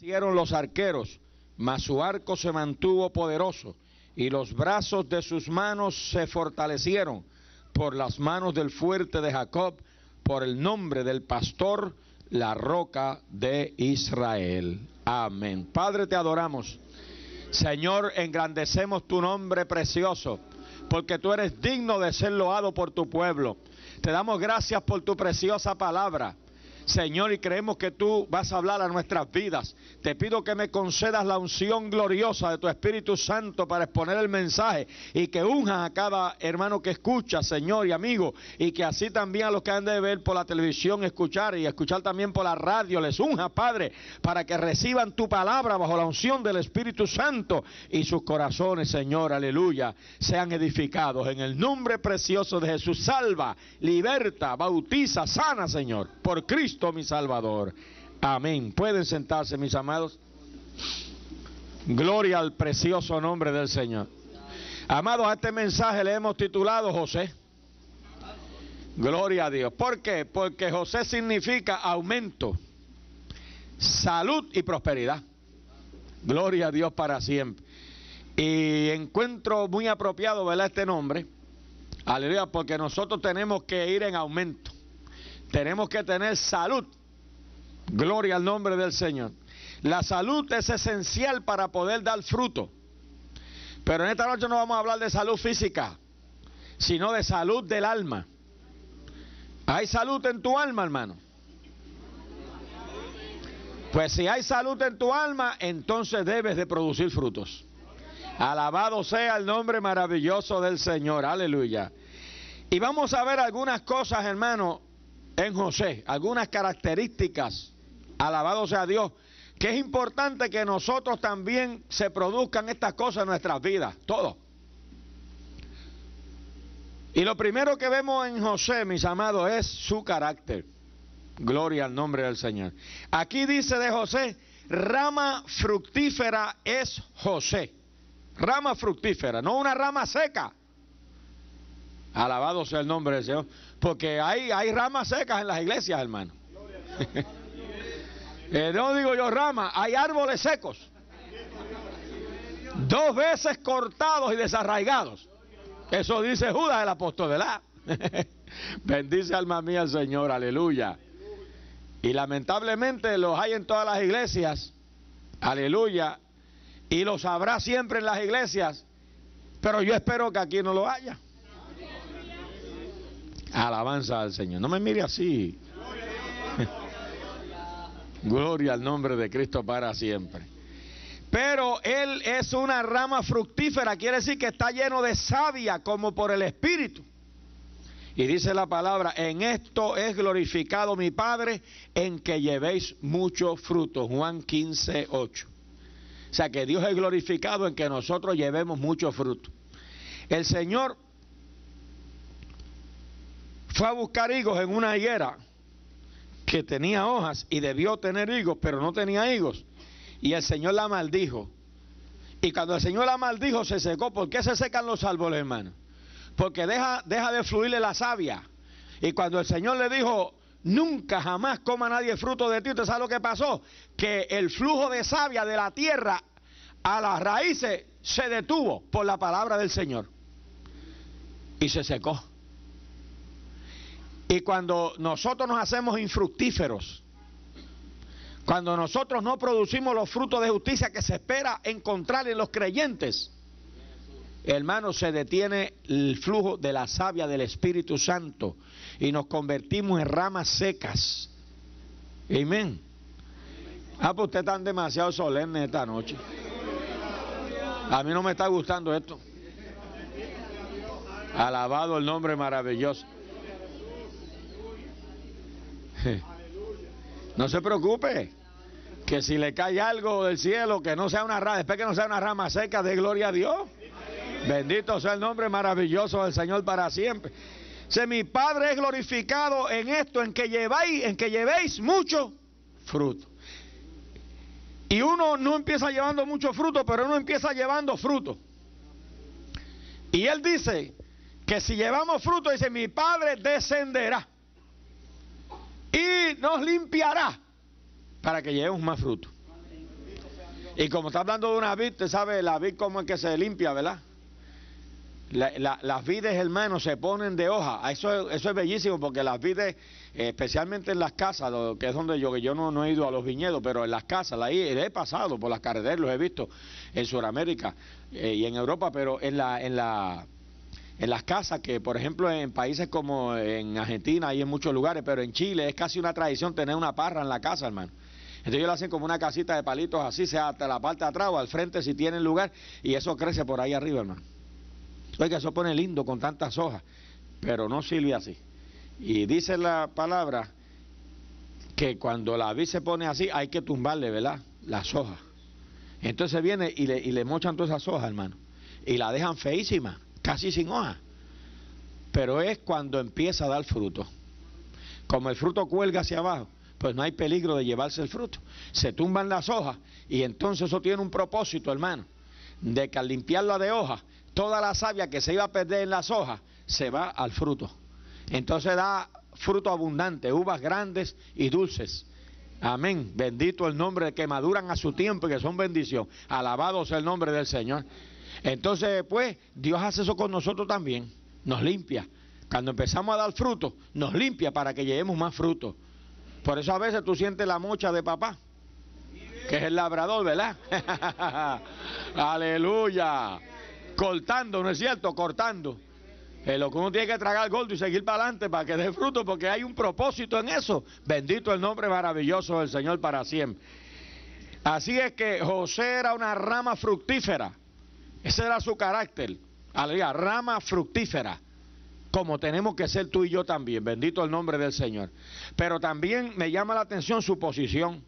Los arqueros, mas su arco se mantuvo poderoso y los brazos de sus manos se fortalecieron por las manos del fuerte de Jacob, por el nombre del pastor, la roca de Israel. Amén. Padre, te adoramos. Señor, engrandecemos tu nombre precioso, porque tú eres digno de ser loado por tu pueblo. Te damos gracias por tu preciosa palabra. Señor, y creemos que tú vas a hablar a nuestras vidas. Te pido que me concedas la unción gloriosa de tu Espíritu Santo para exponer el mensaje y que unjas a cada hermano que escucha, Señor y amigo, y que así también a los que han de ver por la televisión, escuchar y escuchar también por la radio, les unja, Padre, para que reciban tu palabra bajo la unción del Espíritu Santo y sus corazones, Señor, aleluya, sean edificados en el nombre precioso de Jesús. Salva, liberta, bautiza, sana, Señor, por Cristo mi Salvador. Amén. Pueden sentarse, mis amados. Gloria al precioso nombre del Señor. Amados, a este mensaje le hemos titulado José. Gloria a Dios. ¿Por qué? Porque José significa aumento, salud y prosperidad. Gloria a Dios para siempre. Y encuentro muy apropiado, ¿verdad? Este nombre. Aleluya, porque nosotros tenemos que ir en aumento. Tenemos que tener salud. Gloria al nombre del Señor. La salud es esencial para poder dar fruto. Pero en esta noche no vamos a hablar de salud física, sino de salud del alma. ¿Hay salud en tu alma, hermano? Pues si hay salud en tu alma, entonces debes de producir frutos. Alabado sea el nombre maravilloso del Señor. Aleluya. Y vamos a ver algunas cosas, hermano, en José, algunas características, alabado sea Dios, que es importante que nosotros también se produzcan estas cosas en nuestras vidas, todo. Y lo primero que vemos en José, mis amados, es su carácter. Gloria al nombre del Señor. Aquí dice de José, rama fructífera es José. Rama fructífera, no una rama seca. Alabado sea el nombre del Señor. Porque hay, hay ramas secas en las iglesias, hermano. Eh, no digo yo ramas, hay árboles secos. Dos veces cortados y desarraigados. Eso dice Judas, el apóstol, ¿verdad? Bendice alma mía el Señor, aleluya. Y lamentablemente los hay en todas las iglesias, aleluya. Y los habrá siempre en las iglesias, pero yo espero que aquí no lo haya. Alabanza al Señor. No me mire así. Gloria al nombre de Cristo para siempre. Pero Él es una rama fructífera, quiere decir que está lleno de savia como por el Espíritu. Y dice la palabra, en esto es glorificado mi Padre, en que llevéis mucho fruto. Juan 15, 8. O sea que Dios es glorificado en que nosotros llevemos mucho fruto. El Señor fue a buscar higos en una higuera que tenía hojas y debió tener higos, pero no tenía higos. Y el Señor la maldijo. Y cuando el Señor la maldijo, se secó. ¿Por qué se secan los árboles, hermano? Porque deja, deja de fluirle la savia. Y cuando el Señor le dijo, nunca jamás coma nadie fruto de ti, ¿usted sabe lo que pasó? Que el flujo de savia de la tierra a las raíces se detuvo por la palabra del Señor. Y se secó. Y cuando nosotros nos hacemos infructíferos, cuando nosotros no producimos los frutos de justicia que se espera encontrar en los creyentes, hermano, se detiene el flujo de la savia del Espíritu Santo y nos convertimos en ramas secas. Amén. Ah, pues ustedes están demasiado solemnes esta noche. A mí no me está gustando esto. Alabado el nombre maravilloso. No se preocupe, que si le cae algo del cielo, que no sea una rama, después que no sea una rama seca, de gloria a Dios. Bendito sea el nombre maravilloso del Señor para siempre. Si mi Padre es glorificado en esto, en que lleváis, en que llevéis mucho fruto. Y uno no empieza llevando mucho fruto, pero uno empieza llevando fruto. Y él dice que si llevamos fruto, dice, mi Padre descenderá y nos limpiará para que llevemos más fruto. Y como está hablando de una vid, usted sabe la vid cómo es que se limpia, ¿verdad? las vides, hermanos, se ponen de hoja. Eso, eso es bellísimo porque las vides, especialmente en las casas, que es donde yo, yo no, he ido a los viñedos, pero en las casas, ahí he pasado por las carreteras, los he visto en Sudamérica eh, y en Europa, pero en la, en la, en las casas, que por ejemplo en países como en Argentina y en muchos lugares, pero en Chile es casi una tradición tener una parra en la casa, hermano. Entonces ellos lo hacen como una casita de palitos así, sea hasta la parte de atrás o al frente si tienen lugar, y eso crece por ahí arriba, hermano. Oiga, eso pone lindo con tantas hojas, pero no sirve así. Y dice la palabra que cuando la vid se pone así hay que tumbarle, ¿verdad? Las hojas. Entonces viene y le, y le mochan todas esas hojas, hermano. Y la dejan feísima, casi sin hojas. Pero es cuando empieza a dar fruto. Como el fruto cuelga hacia abajo, pues no hay peligro de llevarse el fruto. Se tumban las hojas y entonces eso tiene un propósito, hermano, de que al limpiarla de hojas toda la savia que se iba a perder en las hojas se va al fruto. Entonces da fruto abundante, uvas grandes y dulces. Amén. Bendito el nombre de que maduran a su tiempo y que son bendición. Alabado sea el nombre del Señor. Entonces, pues, Dios hace eso con nosotros también. Nos limpia. Cuando empezamos a dar fruto, nos limpia para que llevemos más fruto. Por eso a veces tú sientes la mocha de papá, que es el labrador, ¿verdad? Aleluya cortando, ¿no es cierto? Cortando. Eh, lo que uno tiene que tragar gordo y seguir para adelante para que dé fruto, porque hay un propósito en eso. Bendito el nombre maravilloso del Señor para siempre. Así es que José era una rama fructífera. Ese era su carácter. Aleluya, rama fructífera. Como tenemos que ser tú y yo también. Bendito el nombre del Señor. Pero también me llama la atención su posición.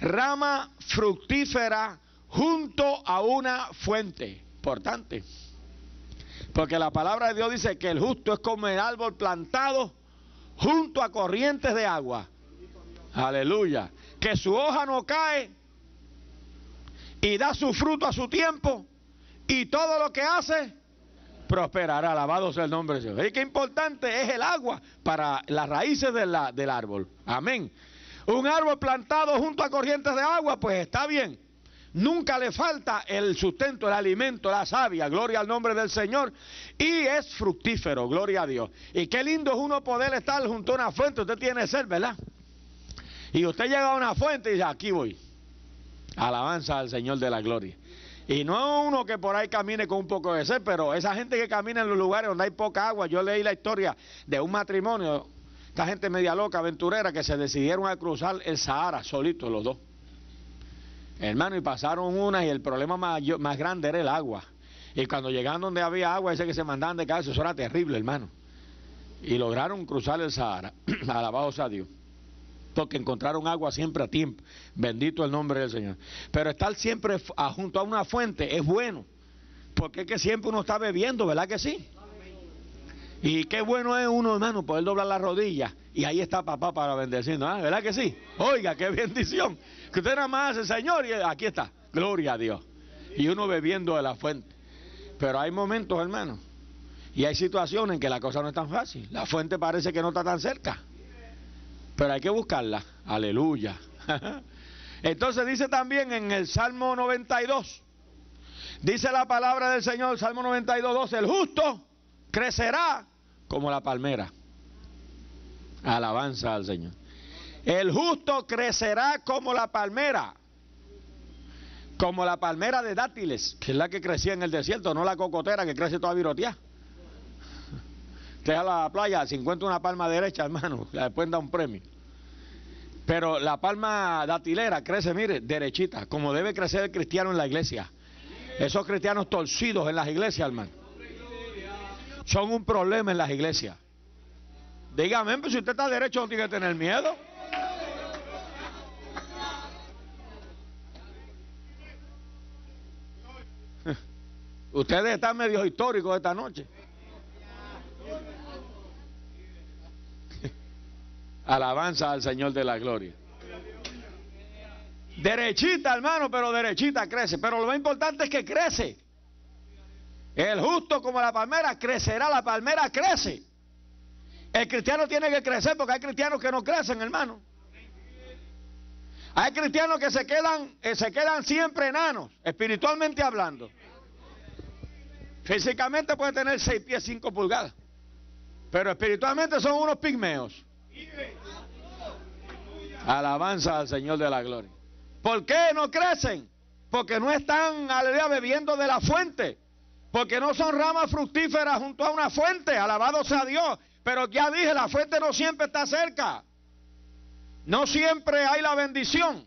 Rama fructífera junto a una fuente importante. Porque la palabra de Dios dice que el justo es como el árbol plantado junto a corrientes de agua. Aleluya. Que su hoja no cae y da su fruto a su tiempo y todo lo que hace prosperará. Alabado sea el nombre de Dios. Y qué importante es el agua para las raíces del árbol. Amén. Un árbol plantado junto a corrientes de agua, pues está bien. Nunca le falta el sustento, el alimento, la savia, gloria al nombre del Señor. Y es fructífero, gloria a Dios. Y qué lindo es uno poder estar junto a una fuente. Usted tiene sed, ¿verdad? Y usted llega a una fuente y dice, aquí voy. Alabanza al Señor de la gloria. Y no uno que por ahí camine con un poco de sed, pero esa gente que camina en los lugares donde hay poca agua. Yo leí la historia de un matrimonio, esta gente media loca, aventurera, que se decidieron a cruzar el Sahara solitos los dos. Hermano, y pasaron una y el problema más, más grande era el agua. Y cuando llegaron donde había agua, ese que se mandaban de casa, eso era terrible, hermano. Y lograron cruzar el Sahara. Alabados a Dios. Porque encontraron agua siempre a tiempo. Bendito el nombre del Señor. Pero estar siempre junto a una fuente es bueno. Porque es que siempre uno está bebiendo, ¿verdad que sí? Y qué bueno es uno, hermano, poder doblar las rodillas. Y ahí está papá para bendecirnos, ¿ah? ¿verdad que sí? Oiga, qué bendición. Que usted nada más hace, Señor, y aquí está. Gloria a Dios. Y uno bebiendo de la fuente. Pero hay momentos, hermano. Y hay situaciones en que la cosa no es tan fácil. La fuente parece que no está tan cerca. Pero hay que buscarla. Aleluya. Entonces dice también en el Salmo 92. Dice la palabra del Señor, Salmo 92, 12, el justo crecerá como la palmera. Alabanza al Señor. El justo crecerá como la palmera. Como la palmera de dátiles, que es la que crecía en el desierto, no la cocotera que crece toda viroteada. Usted a la playa, si encuentra una palma derecha, hermano, después da un premio. Pero la palma datilera crece, mire, derechita, como debe crecer el cristiano en la iglesia. Esos cristianos torcidos en las iglesias, hermano son un problema en las iglesias. Dígame, pues si usted está derecho no tiene que tener miedo. Ustedes están medio históricos esta noche. Alabanza al Señor de la Gloria. Derechita, hermano, pero derechita crece. Pero lo más importante es que crece. El justo como la palmera crecerá, la palmera crece. El cristiano tiene que crecer porque hay cristianos que no crecen, hermano. Hay cristianos que se quedan, eh, se quedan siempre enanos, espiritualmente hablando. Físicamente puede tener 6 pies 5 pulgadas, pero espiritualmente son unos pigmeos. Alabanza al Señor de la gloria. ¿Por qué no crecen? Porque no están, aleluya, bebiendo de la fuente. Porque no son ramas fructíferas junto a una fuente. Alabado sea Dios. Pero ya dije, la fuente no siempre está cerca. No siempre hay la bendición.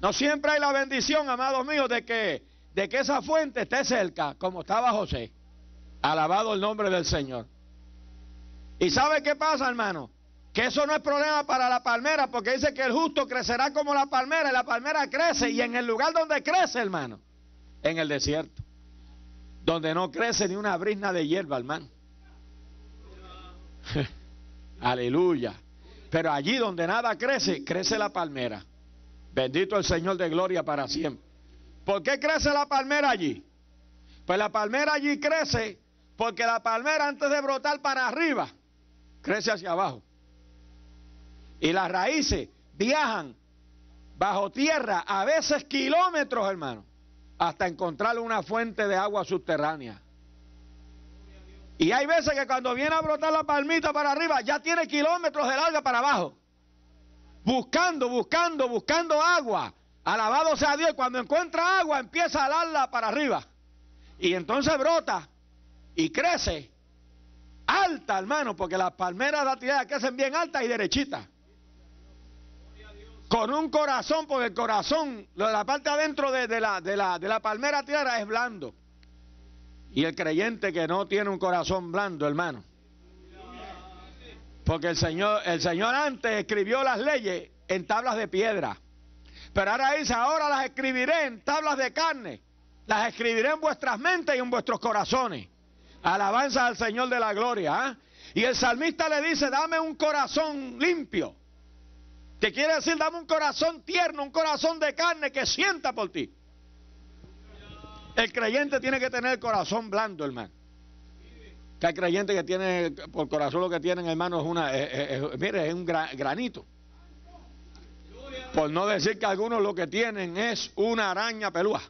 No siempre hay la bendición, amados míos, de que, de que esa fuente esté cerca, como estaba José. Alabado el nombre del Señor. ¿Y sabe qué pasa, hermano? Que eso no es problema para la palmera, porque dice que el justo crecerá como la palmera, y la palmera crece, y en el lugar donde crece, hermano, en el desierto, donde no crece ni una brisna de hierba, hermano. Aleluya. Pero allí donde nada crece, crece la palmera. Bendito el Señor de gloria para siempre. ¿Por qué crece la palmera allí? Pues la palmera allí crece porque la palmera antes de brotar para arriba, crece hacia abajo. Y las raíces viajan bajo tierra, a veces kilómetros, hermano, hasta encontrar una fuente de agua subterránea. Y hay veces que cuando viene a brotar la palmita para arriba, ya tiene kilómetros de larga para abajo. Buscando, buscando, buscando agua. Alabado sea Dios. Cuando encuentra agua, empieza a alarla para arriba. Y entonces brota y crece alta, hermano, porque las palmeras la tierra crecen bien altas y derechitas. Con un corazón, porque el corazón, la parte adentro de, la, de, la, de la palmera tierra es blando. Y el creyente que no tiene un corazón blando, hermano. Porque el Señor, el Señor antes escribió las leyes en tablas de piedra. Pero ahora dice, ahora las escribiré en tablas de carne. Las escribiré en vuestras mentes y en vuestros corazones. Alabanza al Señor de la gloria. ¿ah? Y el salmista le dice, dame un corazón limpio. Que quiere decir, dame un corazón tierno, un corazón de carne que sienta por ti. El creyente tiene que tener corazón blando, hermano. Que hay creyentes que tiene, por corazón lo que tienen, hermano, es una, mire, es un granito. Por no decir que algunos lo que tienen es una araña pelúa.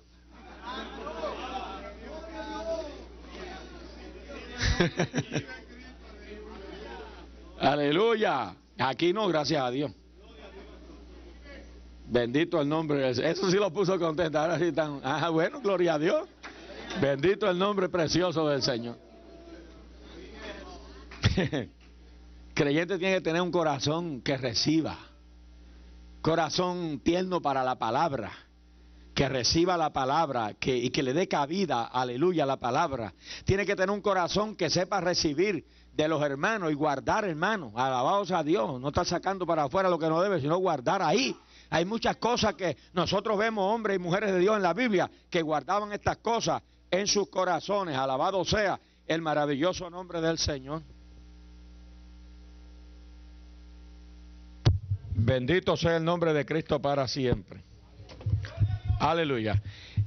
Aleluya. Aquí no, gracias a Dios. Bendito el nombre. Eso sí lo puso contento. Ahora sí están. Ah, bueno, gloria a Dios. Bendito el nombre precioso del Señor. Creyente tiene que tener un corazón que reciba. Corazón tierno para la palabra. Que reciba la palabra que, y que le dé cabida, aleluya, la palabra. Tiene que tener un corazón que sepa recibir de los hermanos y guardar, hermanos. Alabados a Dios. No está sacando para afuera lo que no debe, sino guardar ahí hay muchas cosas que nosotros vemos, hombres y mujeres de Dios en la Biblia, que guardaban estas cosas en sus corazones. Alabado sea el maravilloso nombre del Señor. Bendito sea el nombre de Cristo para siempre. Aleluya.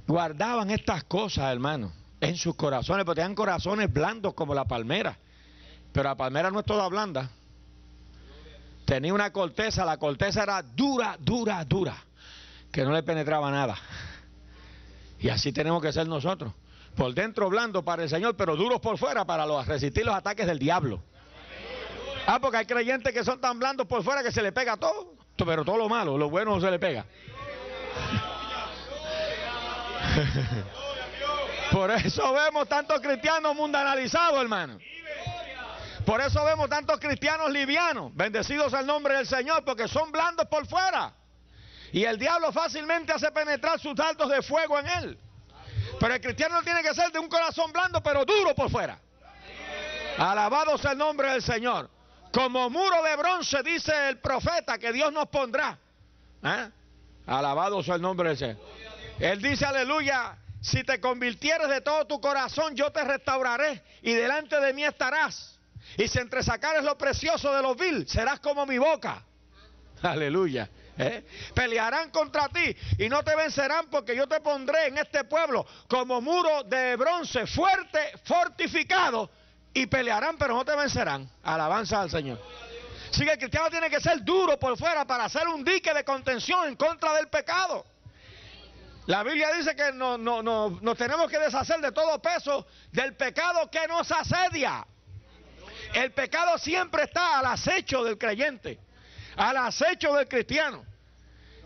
Guardaban estas cosas, hermano, en sus corazones, porque tenían corazones blandos como la palmera. Pero la palmera no es toda blanda. Tenía una corteza, la corteza era dura, dura, dura, que no le penetraba nada. Y así tenemos que ser nosotros. Por dentro blando para el Señor, pero duros por fuera para los, resistir los ataques del diablo. Ah, porque hay creyentes que son tan blandos por fuera que se le pega todo, pero todo lo malo, lo bueno no se le pega. Por eso vemos tantos cristianos mundanalizados, hermano. Por eso vemos tantos cristianos livianos, bendecidos al nombre del Señor, porque son blandos por fuera. Y el diablo fácilmente hace penetrar sus dardos de fuego en él. Pero el cristiano no tiene que ser de un corazón blando, pero duro por fuera. Alabado sea el nombre del Señor. Como muro de bronce dice el profeta que Dios nos pondrá. ¿Eh? Alabado sea el nombre del Señor. Él dice, aleluya, si te convirtieres de todo tu corazón, yo te restauraré y delante de mí estarás. Y si entre sacares lo precioso de los vil, serás como mi boca. Aleluya. ¿eh? Pelearán contra ti y no te vencerán porque yo te pondré en este pueblo como muro de bronce fuerte, fortificado. Y pelearán pero no te vencerán. Alabanza al Señor. Así que el cristiano tiene que ser duro por fuera para hacer un dique de contención en contra del pecado. La Biblia dice que no, no, no, nos tenemos que deshacer de todo peso del pecado que nos asedia. El pecado siempre está al acecho del creyente, al acecho del cristiano.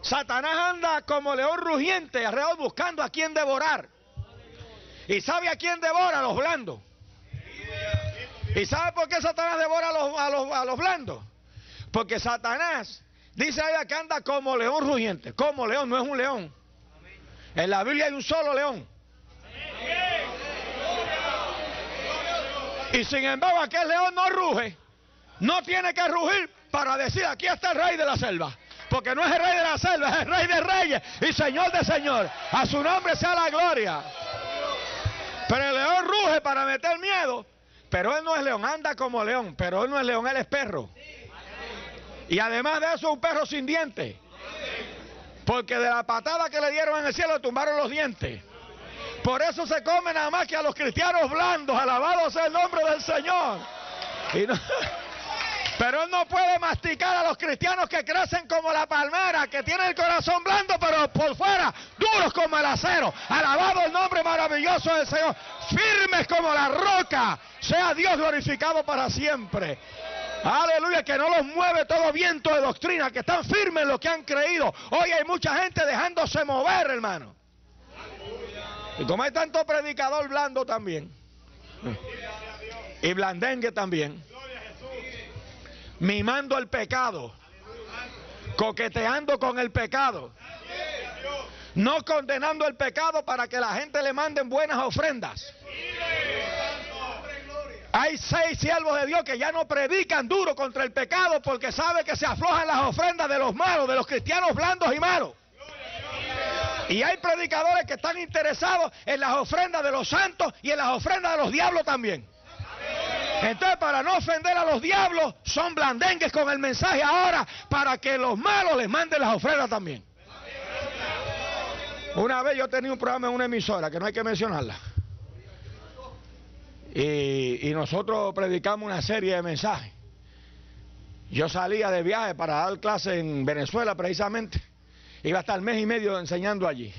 Satanás anda como león rugiente alrededor buscando a quien devorar. ¿Y sabe a quién devora? A los blandos. ¿Y sabe por qué Satanás devora a los, blandos? Porque Satanás dice ahí que anda como león rugiente. Como león, no es un león. En la Biblia hay un solo león. Y sin embargo aquel león no ruge. No tiene que rugir para decir aquí está el rey de la selva. Porque no es el rey de la selva, es el rey de reyes y señor de señor. A su nombre sea la gloria. Pero el león ruge para meter miedo. Pero él no es león, anda como león. Pero él no es león, él es perro. Y además de eso, un perro sin dientes. Porque de la patada que le dieron en el cielo tumbaron los dientes. Por eso se come nada más que a los cristianos blandos. Alabado sea el nombre del Señor. pero él no puede masticar a los cristianos que crecen como la palmera, que tienen el corazón blando, pero por fuera duros como el acero. Alabado el nombre maravilloso del Señor. Firmes como la roca. Sea Dios glorificado para siempre. Aleluya, que no los mueve todo viento de doctrina, que están firmes en lo que han creído. Hoy hay mucha gente dejándose mover, hermano. Y como hay tanto predicador blando también. Y blandengue también. Mimando el pecado. Coqueteando con el pecado. No condenando el pecado para que la gente le manden buenas ofrendas. Hay seis siervos de Dios que ya no predican duro contra el pecado porque sabe que se aflojan las ofrendas de los malos, de los cristianos blandos y malos. Y hay predicadores que están interesados en las ofrendas de los santos y en las ofrendas de los diablos también. Entonces, para no ofender a los diablos, son blandengues con el mensaje ahora para que los malos les manden las ofrendas también. Una vez yo tenía un programa en una emisora que no hay que mencionarla. Y, nosotros predicamos una serie de mensajes. Yo salía de viaje para dar clase en Venezuela precisamente. Iba a estar mes y medio enseñando allí.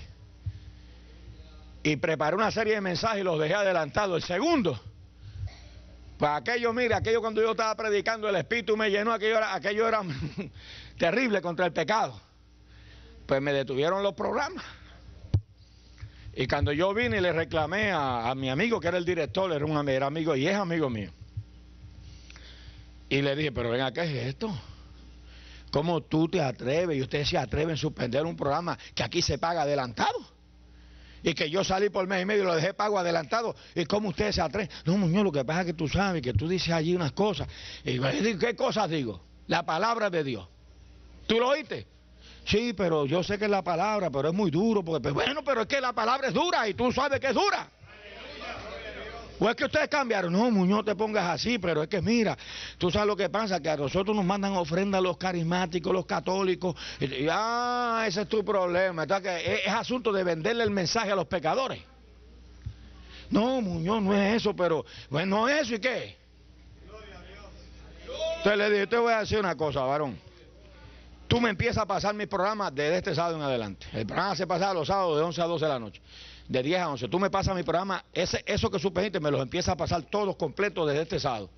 Y preparé una serie de mensajes y los dejé adelantados. El segundo, pues aquello, mire, aquello cuando yo estaba predicando, el Espíritu me llenó, aquello era, aquello era terrible contra el pecado. Pues me detuvieron los programas. Y cuando yo vine y le reclamé a, mi amigo, que era el director, era un amigo y es amigo mío. Y le dije, pero venga, ¿qué es esto? ¿Cómo tú te atreves y ustedes se atreven a suspender un programa que aquí se paga adelantado? Y que yo salí por mes y medio y lo dejé pago adelantado. ¿Y cómo ustedes se atreven? No, Muñoz, lo que pasa es que tú sabes que tú dices allí unas cosas. Y ¿qué cosas digo? La palabra de Dios. ¿Tú lo oíste? Sí, pero yo sé que es la palabra, pero es muy duro. Porque, pues, bueno, pero es que la palabra es dura y tú sabes que es dura. ¿O es que ustedes cambiaron? No, Muñoz, te pongas así, pero es que mira, tú sabes lo que pasa, que a nosotros nos mandan ofrendas los carismáticos, los católicos. Y, ah, ese es tu problema. es, es asunto de venderle el mensaje a los pecadores. No, Muñoz, no es eso, pero, bueno, no es eso, ¿y qué? Entonces le dije, te voy a decir una cosa, varón. Tú me empiezas a pasar mi programa desde este sábado en adelante. El programa se pasa los sábados de 11 a 12 de la noche. De 10 a 11. Tú me pasas mi programa, ese, eso que suspendiste me los empiezas a pasar todos completos desde este sábado.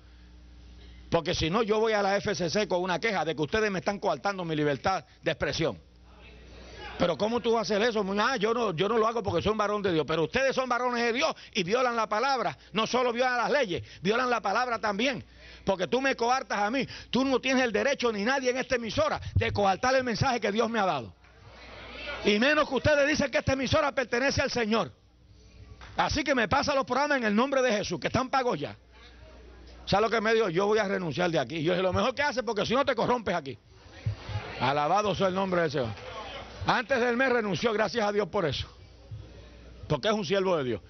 Porque si no, yo voy a la FCC con una queja de que ustedes me están coartando mi libertad de expresión. Pero ¿cómo tú vas a hacer eso? Ah, yo no, yo no lo hago porque soy un varón de Dios. Pero ustedes son varones de Dios y violan la palabra. No solo violan las leyes, violan la palabra también porque tú me coartas a mí. Tú no tienes el derecho ni nadie en esta emisora de coartar el mensaje que Dios me ha dado. Y menos que ustedes dicen que esta emisora pertenece al Señor. Así que me pasa los programas en el nombre de Jesús, que están pagos ya. ¿Sabes lo que me dijo? Yo voy a renunciar de aquí. Yo dije, lo mejor que hace porque si no te corrompes aquí. Alabado sea el nombre del Señor. Antes del mes renunció, gracias a Dios por eso. Porque es un siervo de Dios.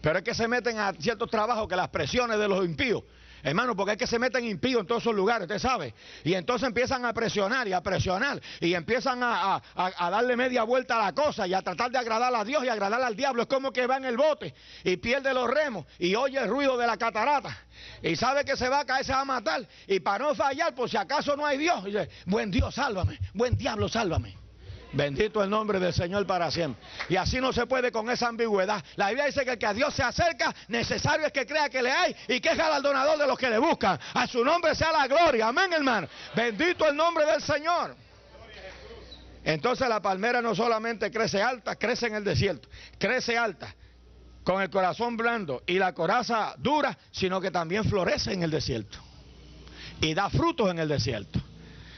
Pero es que se meten a ciertos trabajos que las presiones de los impíos Hermano, porque es que se meten impíos en todos esos lugares, usted sabe. Y entonces empiezan a presionar y a presionar. Y empiezan a, darle media vuelta a la cosa y a tratar de agradar a Dios y agradar al diablo. Es como que va en el bote y pierde los remos y oye el ruido de la catarata. Y sabe que se va a caer, se va a matar. Y para no fallar, por si acaso no hay Dios, dice, buen Dios, sálvame. Buen diablo, sálvame. Bendito el nombre del Señor para siempre. Y así no se puede con esa ambigüedad. La Biblia dice que el que a Dios se acerca, necesario es que crea que le hay y que es galardonador de los que le buscan. A su nombre sea la gloria. Amén, hermano. Bendito el nombre del Señor. Entonces la palmera no solamente crece alta, crece en el desierto. Crece alta con el corazón blando y la coraza dura, sino que también florece en el desierto. Y da frutos en el desierto.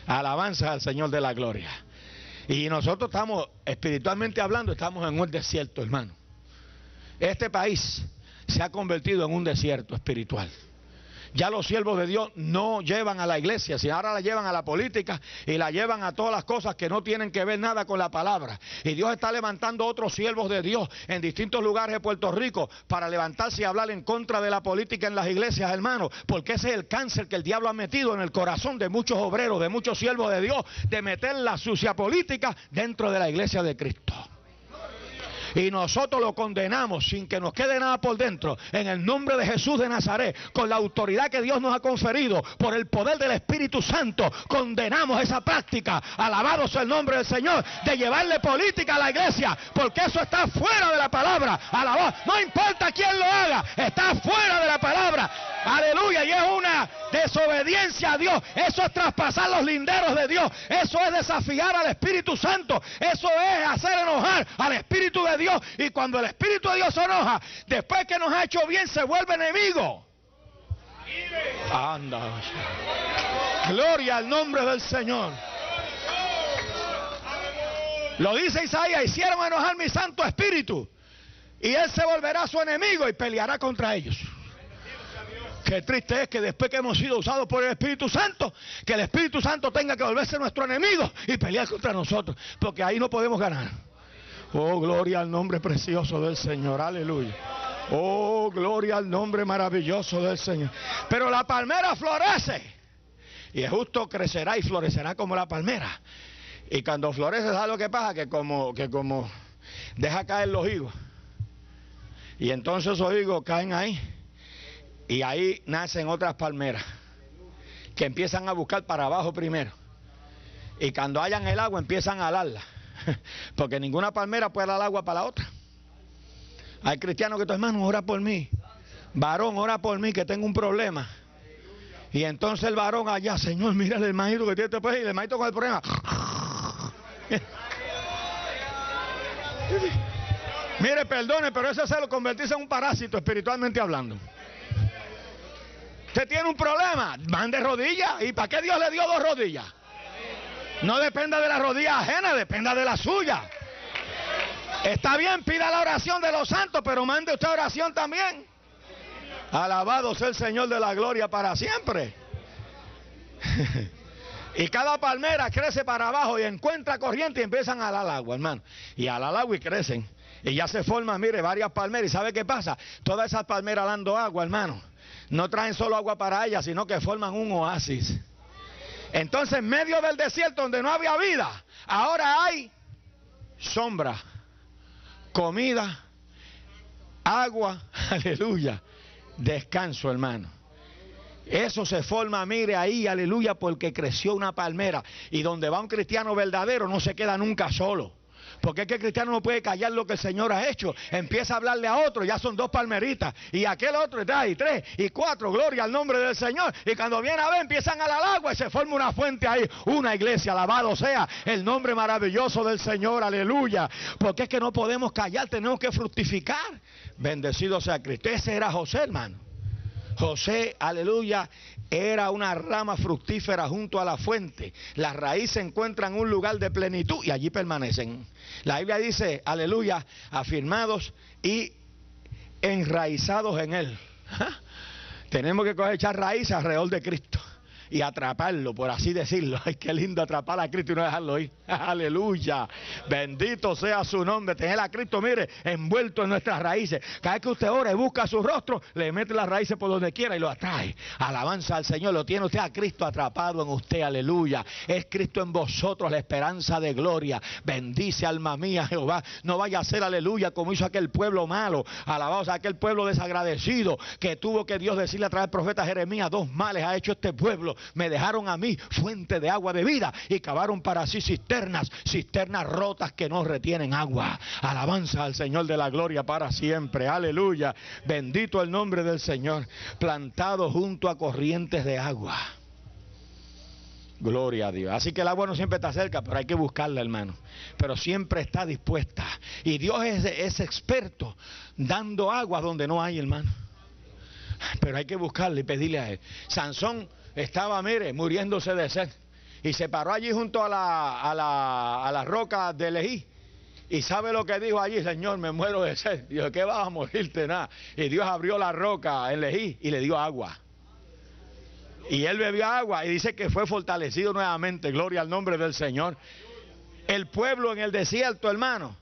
Alabanza al Señor de la gloria. Y nosotros estamos, espiritualmente hablando, estamos en un desierto, hermano. Este país se ha convertido en un desierto espiritual. Ya los siervos de Dios no llevan a la iglesia, sino ahora la llevan a la política y la llevan a todas las cosas que no tienen que ver nada con la palabra. Y Dios está levantando otros siervos de Dios en distintos lugares de Puerto Rico para levantarse y hablar en contra de la política en las iglesias, hermano, porque ese es el cáncer que el diablo ha metido en el corazón de muchos obreros, de muchos siervos de Dios, de meter la sucia política dentro de la iglesia de Cristo. Y nosotros lo condenamos sin que nos quede nada por dentro. En el nombre de Jesús de Nazaret, con la autoridad que Dios nos ha conferido, por el poder del Espíritu Santo, condenamos esa práctica. Alabado sea el nombre del Señor, de llevarle política a la iglesia, porque eso está fuera de la palabra. Alabado. No importa quién lo haga, está fuera de la palabra. Aleluya. Y es una desobediencia a Dios. Eso es traspasar los linderos de Dios. Eso es desafiar al Espíritu Santo. Eso es hacer enojar al Espíritu de Dios. Y cuando el Espíritu de Dios se enoja, después que nos ha hecho bien, se vuelve enemigo. Anda. Gloria al nombre del Señor. Lo dice Isaías, hicieron enojar mi Santo Espíritu. Y él se volverá su enemigo y peleará contra ellos. Qué triste es que después que hemos sido usados por el Espíritu Santo, que el Espíritu Santo tenga que volverse nuestro enemigo y pelear contra nosotros, porque ahí no podemos ganar. Oh, gloria al nombre precioso del Señor, aleluya. Oh, gloria al nombre maravilloso del Señor. Pero la palmera florece. Y es justo crecerá y florecerá como la palmera. Y cuando florece, ¿sabes lo que pasa? Que como, que como deja caer los higos. Y entonces los higos caen ahí y ahí nacen otras palmeras que empiezan a buscar para abajo primero. Y cuando hayan el agua empiezan a alarla. Porque ninguna palmera puede dar agua para la otra. Hay cristianos que tu hermano ora por mí. Varón, ora por mí que tengo un problema. Y entonces el varón allá, Señor, mira el maestro que tiene este. Y el maestro con el problema. Mire, perdone, pero eso se lo convertirse en un parásito espiritualmente hablando. Usted tiene un problema, mande rodillas. ¿Y para qué Dios le dio dos rodillas? No dependa de la rodilla ajena, dependa de la suya. Está bien, pida la oración de los santos, pero mande usted oración también. Alabado sea el Señor de la gloria para siempre. y cada palmera crece para abajo y encuentra corriente y empiezan a dar agua, hermano. Y a dar agua y crecen. Y ya se forman, mire, varias palmeras. ¿Y sabe qué pasa? Todas esas palmeras dando agua, hermano no traen solo agua para ellas, sino que forman un oasis. Entonces, en medio del desierto donde no había vida, ahora hay sombra, comida, agua, aleluya, descanso, hermano. Eso se forma, mire ahí, aleluya, porque creció una palmera. Y donde va un cristiano verdadero no se queda nunca solo. Porque es que el cristiano no puede callar lo que el Señor ha hecho. Empieza a hablarle a otro, ya son dos palmeritas. Y aquel otro está ahí, tres y cuatro, gloria al nombre del Señor. Y cuando viene a ver, empiezan a la agua y se forma una fuente ahí, una iglesia, alabado sea el nombre maravilloso del Señor, aleluya. Porque es que no podemos callar, tenemos que fructificar. Bendecido sea Cristo. Ese era José, hermano. José, aleluya, era una rama fructífera junto a la fuente. Las raíces encuentran un lugar de plenitud y allí permanecen. La Biblia dice, aleluya, afirmados y enraizados en Él. Tenemos que echar raíces alrededor de Cristo. Y atraparlo, por así decirlo. Ay, qué lindo atrapar a Cristo y no dejarlo ir. Aleluya. Bendito sea su nombre. Tener a Cristo, mire, envuelto en nuestras raíces. Cada vez que usted ora y busca su rostro, le mete las raíces por donde quiera y lo atrae. Alabanza al Señor. Lo tiene usted a Cristo atrapado en usted. Aleluya. Es Cristo en vosotros la esperanza de gloria. Bendice alma mía Jehová. No vaya a ser aleluya como hizo aquel pueblo malo. Alabado a aquel pueblo desagradecido que tuvo que Dios decirle a través del profeta Jeremías, dos males ha hecho este pueblo. Me dejaron a mí fuente de agua de vida y cavaron para sí cisternas, cisternas rotas que no retienen agua. Alabanza al Señor de la gloria para siempre. Aleluya. Bendito el nombre del Señor. Plantado junto a corrientes de agua. Gloria a Dios. Así que el agua no siempre está cerca, pero hay que buscarla, hermano. Pero siempre está dispuesta. Y Dios es, experto dando agua donde no hay, hermano. Pero hay que buscarla y pedirle a Él. Sansón estaba, mire, muriéndose de sed. Y se paró allí junto a la, a la, a roca de Lejí. Y sabe lo que dijo allí, Señor, me muero de sed. Dijo, ¿qué vas a morirte? Nada. Y Dios abrió la roca en Lejí y le dio agua. Y él bebió agua y dice que fue fortalecido nuevamente. Gloria al nombre del Señor. El pueblo en el desierto, hermano.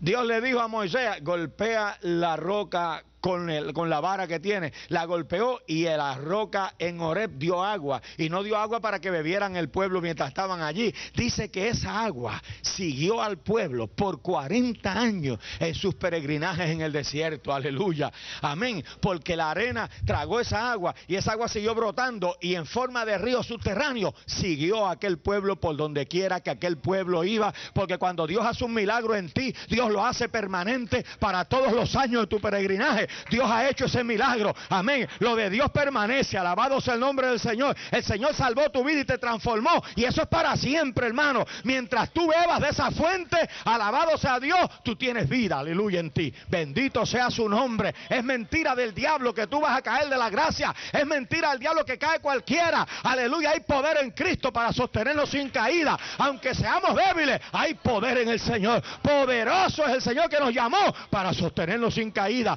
Dios le dijo a Moisés, golpea la roca con, el, con la vara que tiene, la golpeó y la roca en Oreb dio agua. Y no dio agua para que bebieran el pueblo mientras estaban allí. Dice que esa agua siguió al pueblo por 40 años en sus peregrinajes en el desierto. Aleluya. Amén. Porque la arena tragó esa agua y esa agua siguió brotando y en forma de río subterráneo siguió aquel pueblo por donde quiera que aquel pueblo iba. Porque cuando Dios hace un milagro en ti, Dios lo hace permanente para todos los años de tu peregrinaje. Dios ha hecho ese milagro. Amén. Lo de Dios permanece. Alabado sea el nombre del Señor. El Señor salvó tu vida y te transformó. Y eso es para siempre, hermano. Mientras tú bebas de esa fuente, alabado sea Dios, tú tienes vida. Aleluya en ti. Bendito sea su nombre. Es mentira del diablo que tú vas a caer de la gracia. Es mentira del diablo que cae cualquiera. Aleluya. Hay poder en Cristo para sostenernos sin caída. Aunque seamos débiles, hay poder en el Señor. Poderoso es el Señor que nos llamó para sostenernos sin caída.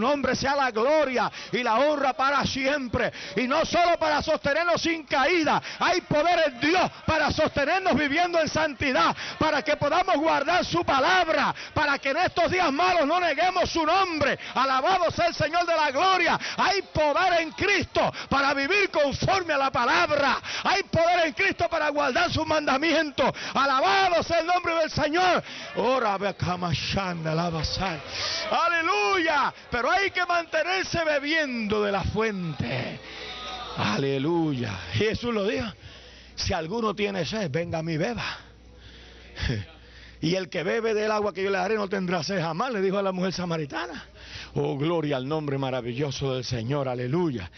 Nombre sea la gloria y la honra para siempre. Y no solo para sostenernos sin caída, hay poder en Dios para sostenernos viviendo en santidad, para que podamos guardar su palabra, para que en estos días malos no neguemos su nombre. Alabado sea el Señor de la gloria. Hay poder en Cristo para vivir conforme a la palabra. Hay poder en Cristo para guardar sus mandamientos. Alabado sea el nombre del Señor. Ora, Aleluya. Pero hay que mantenerse bebiendo de la fuente. Aleluya. Jesús lo dijo. Si alguno tiene sed, venga a mi beba. Y el que bebe del agua que yo le daré no tendrá sed jamás, le dijo a la mujer samaritana. Oh, gloria al nombre maravilloso del Señor, aleluya.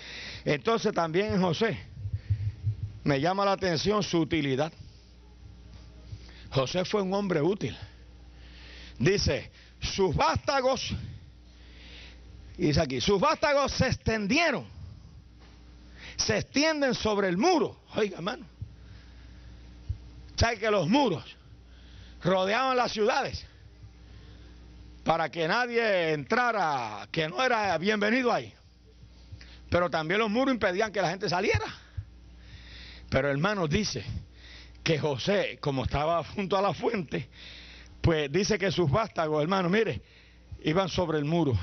Entonces también José, me llama la atención su utilidad. José fue un hombre útil. Dice, sus vástagos y dice aquí, sus vástagos se extendieron, se extienden sobre el muro. Oiga, hermano. ¿Sabe que los muros rodeaban las ciudades? Para que nadie entrara, que no era bienvenido ahí. Pero también los muros impedían que la gente saliera. Pero hermano dice que José, como estaba junto a la fuente, pues dice que sus vástagos, hermano, mire, iban sobre el muro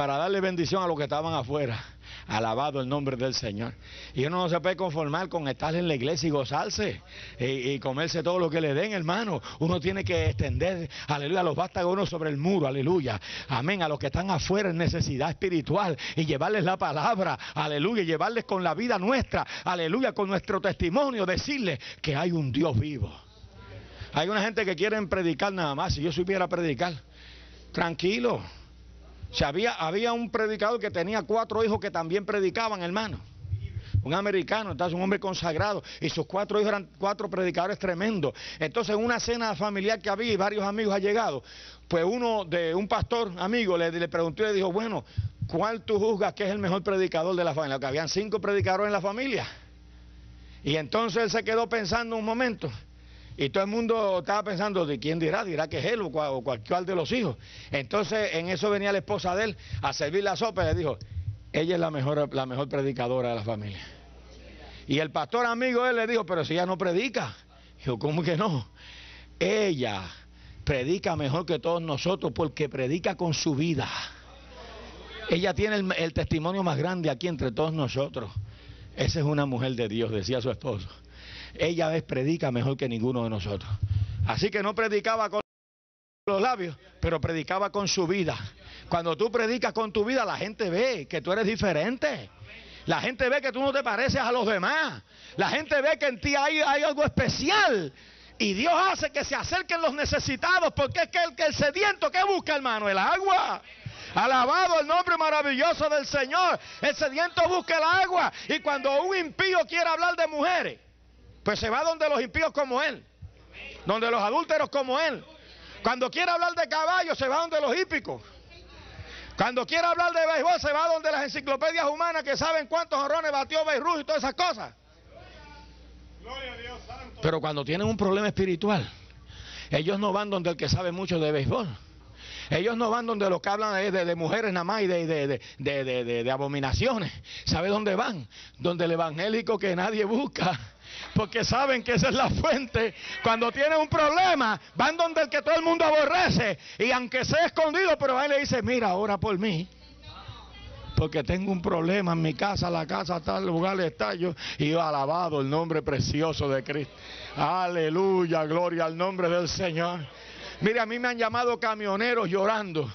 para darle bendición a los que estaban afuera. Alabado el nombre del Señor. Y uno no se puede conformar con estar en la iglesia y gozarse y, comerse todo lo que le den, hermano. Uno tiene que extender, aleluya, los vástagos sobre el muro, aleluya. Amén. A los que están afuera en necesidad espiritual y llevarles la palabra, aleluya, y llevarles con la vida nuestra, aleluya, con nuestro testimonio, decirles que hay un Dios vivo. Hay una gente que quiere predicar nada más. Si yo supiera predicar, tranquilo había, había un predicador que tenía cuatro hijos que también predicaban, hermano. Un americano, entonces un hombre consagrado. Y sus cuatro hijos eran cuatro predicadores tremendos. Entonces, en una cena familiar que había y varios amigos han llegado, pues uno de un pastor amigo le, le preguntó y le dijo, bueno, ¿cuál tú juzgas que es el mejor predicador de la familia? Que habían cinco predicadores en la familia. Y entonces él se quedó pensando un momento. Y todo el mundo estaba pensando, ¿de quién dirá? Dirá que es él o, cualquier de los hijos. Entonces en eso venía la esposa de él a servir la sopa y le dijo, ella es la mejor, la mejor predicadora de la familia. Y el pastor amigo él le dijo, pero si ella no predica. Dijo, ¿cómo que no? Ella predica mejor que todos nosotros porque predica con su vida. Ella tiene el, testimonio más grande aquí entre todos nosotros. Esa es una mujer de Dios, decía su esposo. Ella es predica mejor que ninguno de nosotros. Así que no predicaba con los labios, pero predicaba con su vida. Cuando tú predicas con tu vida, la gente ve que tú eres diferente. La gente ve que tú no te pareces a los demás. La gente ve que en ti hay, algo especial. Y Dios hace que se acerquen los necesitados, porque es que el, que el sediento que busca, hermano, el agua. Alabado el nombre maravilloso del Señor. El sediento busca el agua. Y cuando un impío quiere hablar de mujeres, pues se va donde los impíos como él. Donde los adúlteros como él. Cuando quiere hablar de caballos, se va donde los hípicos. Cuando quiere hablar de béisbol, se va donde las enciclopedias humanas que saben cuántos horrones batió Beirut y todas esas cosas. Pero cuando tienen un problema espiritual, ellos no van donde el que sabe mucho de béisbol. Ellos no van donde los que hablan de, mujeres nada más y de, de, abominaciones. ¿Sabe dónde van? Donde el evangélico que nadie busca. Porque saben que esa es la fuente. Cuando tienen un problema, van donde el que todo el mundo aborrece. Y aunque sea escondido, pero ahí le dice, mira, ora por mí porque tengo un problema en mi casa, la casa está, el lugar está yo, y yo alabado el nombre precioso de Cristo. Aleluya, gloria al nombre del Señor. Mire, a mí me han llamado camioneros llorando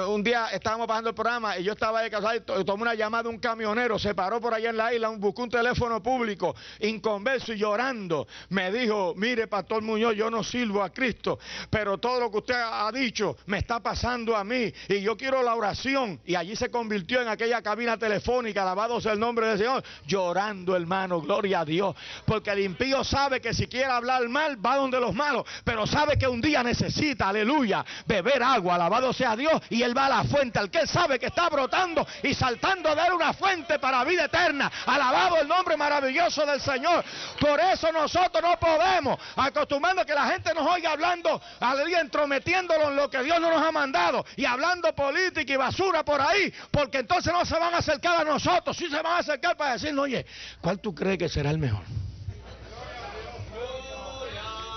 un día estábamos pasando el programa y yo estaba de casa y tomé una llamada de un camionero, se paró por allá en la isla, buscó un teléfono público, inconverso y llorando. Me dijo, mire, Pastor Muñoz, yo no sirvo a Cristo, pero todo lo que usted ha dicho me está pasando a mí y yo quiero la oración. Y allí se convirtió en aquella cabina telefónica, alabado sea el nombre del Señor, llorando, hermano, gloria a Dios. Porque el impío sabe que si quiere hablar mal, va donde los malos, pero sabe que un día necesita, aleluya, beber agua, alabado sea Dios y él va a la fuente, al que él sabe que está brotando y saltando de él una fuente para vida eterna. Alabado el nombre maravilloso del Señor. Por eso nosotros no podemos, acostumbrando a que la gente nos oiga hablando, aleluya, entrometiéndolo en lo que Dios no nos ha mandado y hablando política y basura por ahí, porque entonces no se van a acercar a nosotros, sí se van a acercar para decirnos, oye, ¿cuál tú crees que será el mejor?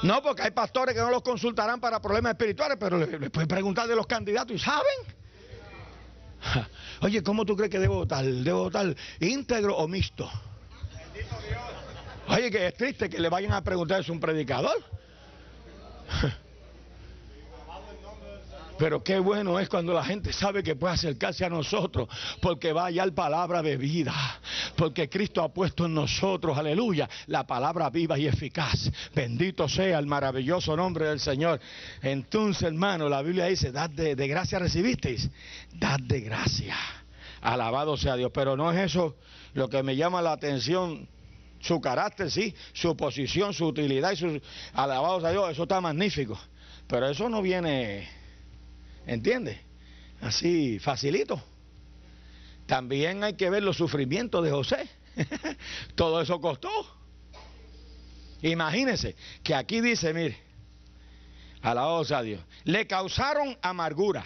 No, porque hay pastores que no los consultarán para problemas espirituales, pero les, pueden preguntar de los candidatos y saben. Oye, ¿cómo tú crees que debo votar? ¿Debo votar íntegro o mixto? Oye, que es triste que le vayan a preguntar es un predicador. Pero qué bueno es cuando la gente sabe que puede acercarse a nosotros porque va allá la palabra de vida. Porque Cristo ha puesto en nosotros, aleluya, la palabra viva y eficaz. Bendito sea el maravilloso nombre del Señor. Entonces, hermano, la Biblia dice, dad de, gracia recibisteis, dad de gracia. Alabado sea Dios. Pero no es eso lo que me llama la atención su carácter, sí, su posición, su utilidad y su alabado sea Dios, eso está magnífico. Pero eso no viene ¿Entiende? Así, facilito. También hay que ver los sufrimientos de José. Todo eso costó. Imagínense que aquí dice, mire, a la a Dios, le causaron amargura.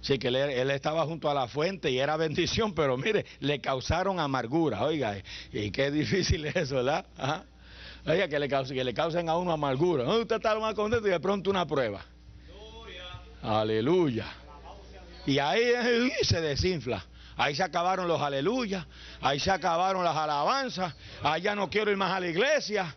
Sí, que él, estaba junto a la fuente y era bendición, pero mire, le causaron amargura. Oiga, y qué difícil es eso, ¿verdad? Oiga, que le, causen, que le causen a uno amargura. Usted está más contento y de pronto una prueba. Aleluya. Y ahí se desinfla. Ahí se acabaron los aleluya. Ahí se acabaron las alabanzas. Ahí ya no quiero ir más a la iglesia.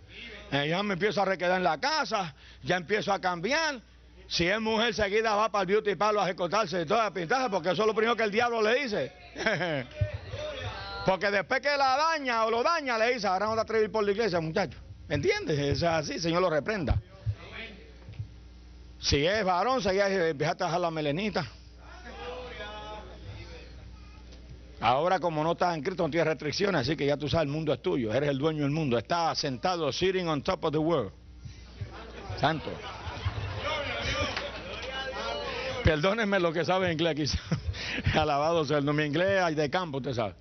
Eh, ya me empiezo a requedar en la casa. Ya empiezo a cambiar. Si es mujer seguida va para el beauty parlor a recortarse toda la porque eso es lo primero que el diablo le dice. porque después que la daña o lo daña, le dice, ahora no te atreves por la iglesia, muchacho. ¿Me entiendes? Es así, Señor lo reprenda. Si es varón, se deja a la melenita. Ahora como no estás en Cristo no tienes restricciones, así que ya tú sabes, el mundo es tuyo, eres el dueño del mundo. Estás sentado, sitting on top of the world. Santo. Perdónenme lo que sabe inglés aquí. Alabado sea el nombre inglés hay de campo, usted sabe.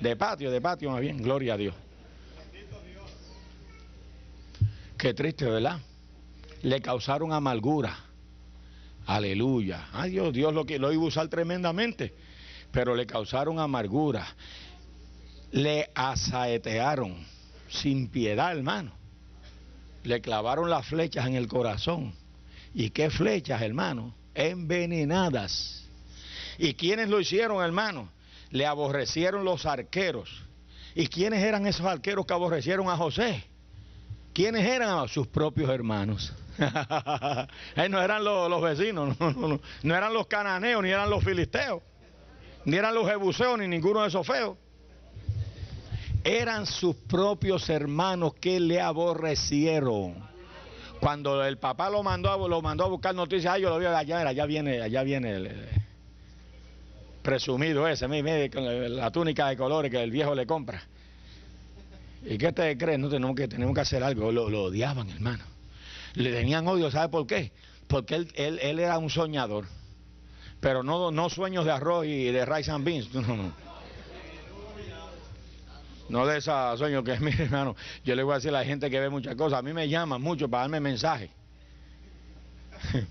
De patio, de patio más bien, gloria a Dios. Qué triste, ¿verdad? Le causaron amargura. Aleluya. Ay Dios, Dios lo, iba a usar tremendamente, pero le causaron amargura. le asaetearon sin piedad, hermano. Le clavaron las flechas en el corazón. ¿Y qué flechas, hermano? Envenenadas. ¿Y quiénes lo hicieron, hermano? Le aborrecieron los arqueros. ¿Y quiénes eran esos arqueros que aborrecieron a José? ¿Quiénes eran? Sus propios hermanos. no eran los, vecinos, no, no, eran los cananeos, ni eran los filisteos, ni eran los jebuseos, ni ninguno de esos feos. Eran sus propios hermanos que le aborrecieron. Cuando el papá lo mandó a, lo mandó a buscar noticias, yo lo vi allá, allá viene, allá viene presumido ese, mire, con la túnica de colores que el viejo le compra. ¿Y qué te crees? No tenemos que, tenemos que hacer algo. Lo, odiaban, hermano. Le tenían odio, ¿sabe por qué? Porque él, él, él era un soñador. Pero no, no sueños de arroz y de rice and beans. No, no. No de esos sueños que, mire hermano, yo le voy a decir a la gente que ve muchas cosas, a mí me llaman mucho para darme mensajes.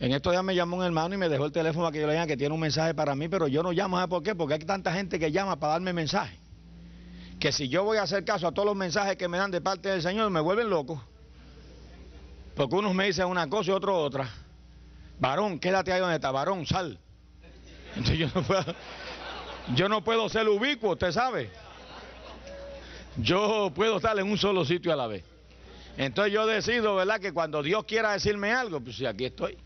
En estos días me llamó un hermano y me dejó el teléfono para que yo le diga que tiene un mensaje para mí, pero yo no llamo, ¿sabes por qué? Porque hay tanta gente que llama para darme mensajes. Que si yo voy a hacer caso a todos los mensajes que me dan de parte del Señor, me vuelven loco. Porque unos me dicen una cosa y otros otra. Varón, quédate ahí donde está, varón, sal. Entonces yo no puedo, yo no puedo ser ubicuo, usted sabe. Yo puedo estar en un solo sitio a la vez. Entonces yo decido, ¿verdad? Que cuando Dios quiera decirme algo, pues sí, aquí estoy.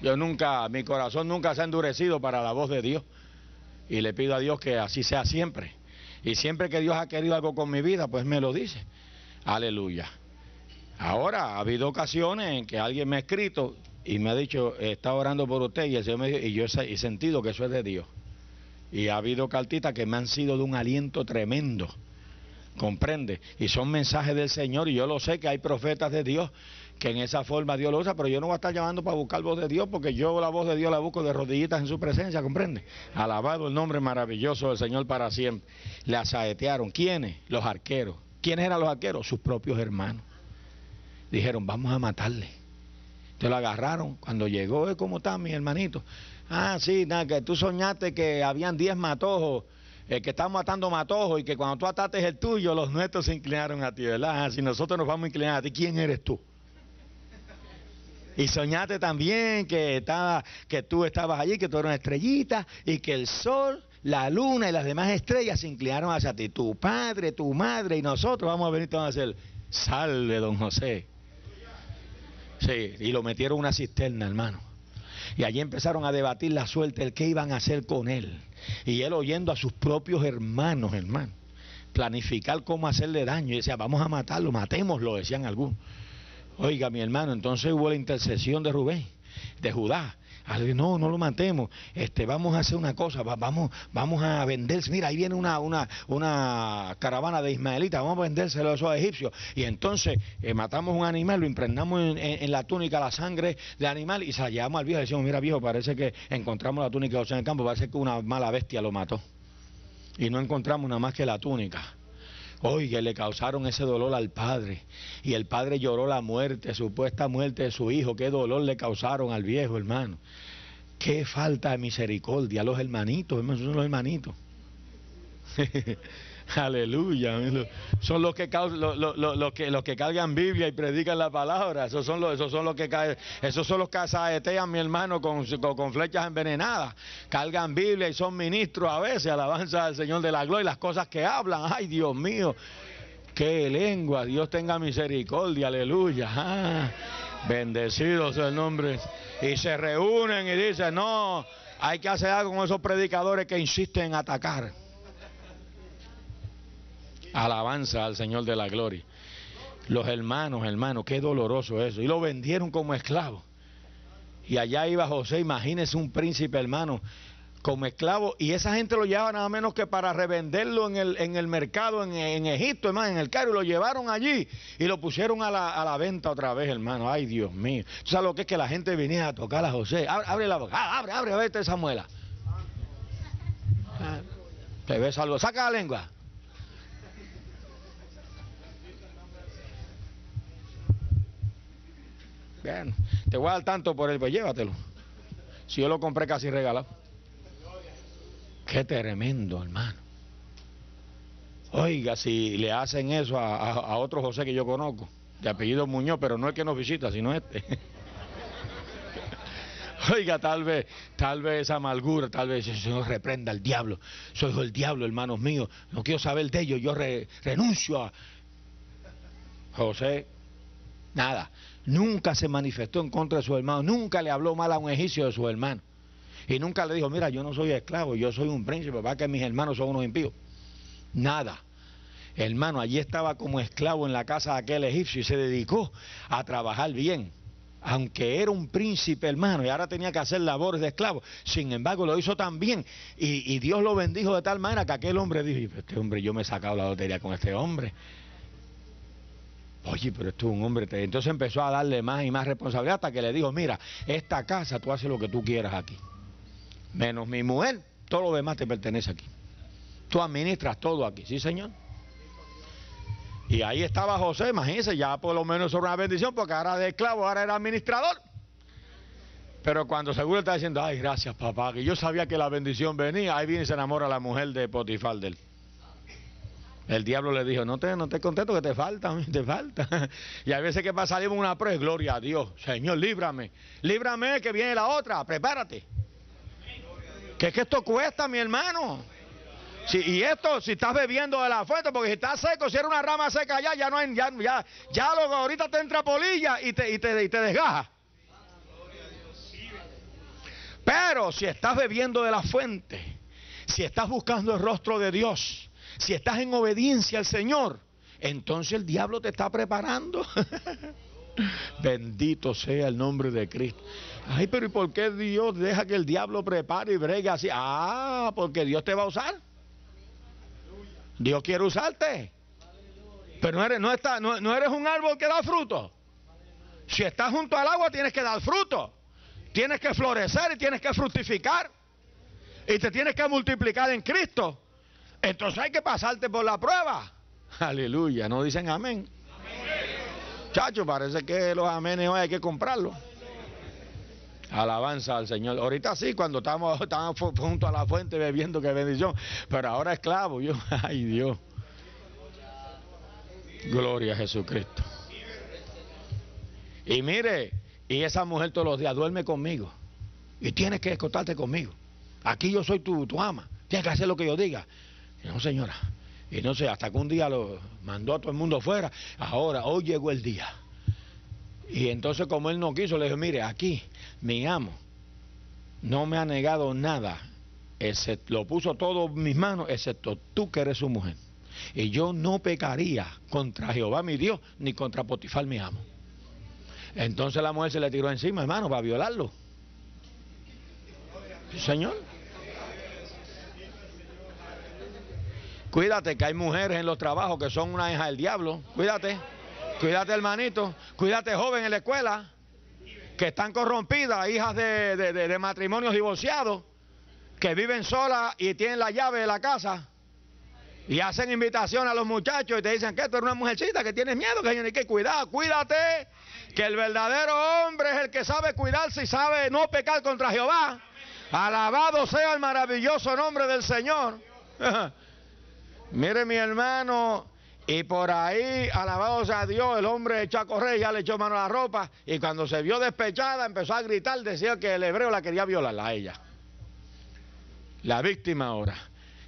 Yo nunca, mi corazón nunca se ha endurecido para la voz de Dios. Y le pido a Dios que así sea siempre. Y siempre que Dios ha querido algo con mi vida, pues me lo dice. Aleluya. Ahora, ha habido ocasiones en que alguien me ha escrito y me ha dicho, está orando por usted, y, el me y yo he sentido que eso es de Dios. Y ha habido cartitas que me han sido de un aliento tremendo. ¿Comprende? Y son mensajes del Señor y yo lo sé que hay profetas de Dios que en esa forma Dios lo usa, pero yo no voy a estar llamando para buscar voz de Dios porque yo la voz de Dios la busco de rodillitas en su presencia, ¿comprende? Alabado el nombre maravilloso del Señor para siempre. Le asaetearon. ¿Quiénes? Los arqueros. ¿Quiénes eran los arqueros? Sus propios hermanos. Dijeron, vamos a matarle. Te lo agarraron. Cuando llegó, ¿cómo está mi hermanito? Ah, sí, nada, que tú soñaste que habían 10 matojos, eh, que estaban matando matojos y que cuando tú ataste el tuyo, los nuestros se inclinaron a ti, ¿verdad? Ah, si nosotros nos vamos a inclinar a ti, ¿quién eres tú? Y soñaste también que, estaba, que tú estabas allí, que tú eras una estrellita y que el sol, la luna y las demás estrellas se inclinaron hacia ti. Tu padre, tu madre y nosotros vamos a venir todos a hacer, salve don José. Sí, y lo metieron en una cisterna, hermano. Y allí empezaron a debatir la suerte, el qué iban a hacer con él. Y él oyendo a sus propios hermanos, hermano, planificar cómo hacerle daño. Y decía, vamos a matarlo, matémoslo, decían algunos. Oiga, mi hermano, entonces hubo la intercesión de Rubén, de Judá. No, no lo matemos. Este, vamos a hacer una cosa, vamos, vamos a venderse. Mira, ahí viene una, una, una caravana de ismaelitas, vamos a vendérselo a esos egipcios. Y entonces eh, matamos un animal, lo impregnamos en, la túnica la sangre del animal y se la llevamos al viejo y decimos, mira viejo, parece que encontramos la túnica en el campo, parece que una mala bestia lo mató. Y no encontramos nada más que la túnica. Oiga, le causaron ese dolor al padre. Y el padre lloró la muerte, supuesta muerte de su hijo. Qué dolor le causaron al viejo, hermano. Qué falta de misericordia. Los hermanitos, hermano, son los hermanitos. Aleluya. Son los que, los, los que cargan Biblia y predican la palabra. Esos son los, esos son los que esos son los que mi hermano con, con, flechas envenenadas. Cargan Biblia y son ministros a veces. Alabanza al Señor de la gloria. Y las cosas que hablan. Ay, Dios mío. Qué lengua. Dios tenga misericordia. Aleluya. Ah, bendecido sea el nombre. Y se reúnen y dicen, no, hay que hacer algo con esos predicadores que insisten en atacar. Alabanza al Señor de la gloria. Los hermanos, hermanos, qué doloroso eso. Y lo vendieron como esclavo. Y allá iba José, imagínese un príncipe hermano como esclavo. Y esa gente lo llevaba nada menos que para revenderlo en el, en el mercado en, Egipto, hermano, en el Cairo. Y lo llevaron allí y lo pusieron a la, a la venta otra vez, hermano. Ay, Dios mío. ¿Tú sabes lo que es que la gente venía a tocar a José? Abre, la boca. Ah, abre, abre, a verte esa muela. Ah, ¿Te ves algo? Saca la lengua. Bien, te voy a dar tanto por él, pues llévatelo. Si yo lo compré casi regalado. Qué tremendo, hermano. Oiga, si le hacen eso a, otro José que yo conozco, de apellido Muñoz, pero no el que nos visita, sino este. Oiga, tal vez, tal vez esa amargura, tal vez el Señor reprenda al diablo. Soy el diablo, hermanos míos. No quiero saber de ellos. Yo renuncio a. José, nada. Nunca se manifestó en contra de su hermano. Nunca le habló mal a un egipcio de su hermano. Y nunca le dijo, mira, yo no soy esclavo, yo soy un príncipe, va que mis hermanos son unos impíos. Nada. Hermano, allí estaba como esclavo en la casa de aquel egipcio y se dedicó a trabajar bien. Aunque era un príncipe, hermano, y ahora tenía que hacer labores de esclavo. Sin embargo, lo hizo tan bien. Y, Dios lo bendijo de tal manera que aquel hombre dijo, este hombre, yo me he sacado la lotería con este hombre. Oye, pero esto es un hombre. Entonces empezó a darle más y más responsabilidad hasta que le dijo, mira, esta casa tú haces lo que tú quieras aquí. Menos mi mujer, todo lo demás te pertenece aquí. Tú administras todo aquí, ¿sí, Señor? Y ahí estaba José, imagínense, ya por lo menos sobre una bendición, porque ahora de esclavo, ahora era administrador. Pero cuando seguro está diciendo, ay, gracias papá, que yo sabía que la bendición venía, ahí viene y se enamora la mujer de Potifar de él. El diablo le dijo, no te, no te contento que te falta, te falta. Y a veces que salimos una prueba, gloria a Dios, Señor, líbrame, líbrame que viene la otra, prepárate. Que es que esto cuesta, mi hermano y esto, si estás bebiendo de la fuente, porque si está seco, si era una rama seca ya, ya no hay, ya, ya, ya ahorita te entra polilla y te, y te, y te desgaja. Pero si estás bebiendo de la fuente, si estás buscando el rostro de Dios, si estás en obediencia al Señor, entonces el diablo te está preparando. Bendito sea el nombre de Cristo. Ay, pero ¿y por qué Dios deja que el diablo prepare y bregue así? Ah, porque Dios te va a usar. Dios quiere usarte. Pero no eres, no, está, no, eres un árbol que da fruto. Si estás junto al agua tienes que dar fruto. Tienes que florecer y tienes que fructificar. Y te tienes que multiplicar en Cristo. Entonces hay que pasarte por la prueba. Aleluya. ¿No dicen amén? Chacho, parece que los amenes hoy hay que comprarlos. Alabanza al Señor. Ahorita sí, cuando estamos, estamos junto a la fuente bebiendo, qué bendición. Pero ahora esclavo, yo, ay Dios. Gloria a Jesucristo. Y mire, y esa mujer todos los días duerme conmigo. Y tienes que escotarte conmigo. Aquí yo soy tu, tu ama. Tienes que hacer lo que yo diga. No, señora. Y no sé, hasta que un día lo mandó a todo el mundo fuera. Ahora, hoy llegó el día. Y entonces como él no quiso, le dije, mire, aquí mi amo no me ha negado nada, lo puso todo en mis manos, excepto tú que eres su mujer. Y yo no pecaría contra Jehová mi Dios, ni contra Potifar mi amo. Entonces la mujer se le tiró encima, hermano, para violarlo. Señor. Cuídate que hay mujeres en los trabajos que son una hija del diablo. Cuídate. Cuídate, hermanito. Cuídate, joven en la escuela. Que están corrompidas, hijas de, matrimonios divorciados. Que viven solas y tienen la llave de la casa. Y hacen invitación a los muchachos y te dicen que tú eres una mujercita que tienes miedo, que hay que cuidar, cuídate, que el verdadero hombre es el que sabe cuidarse y sabe no pecar contra Jehová. Alabado sea el maravilloso nombre del Señor. Mire mi hermano, y por ahí, alabado sea Dios, el hombre echó a correr, ya le echó mano a la ropa. Y cuando se vio despechada, empezó a gritar, decía que el hebreo la quería violar a ella. La víctima ahora.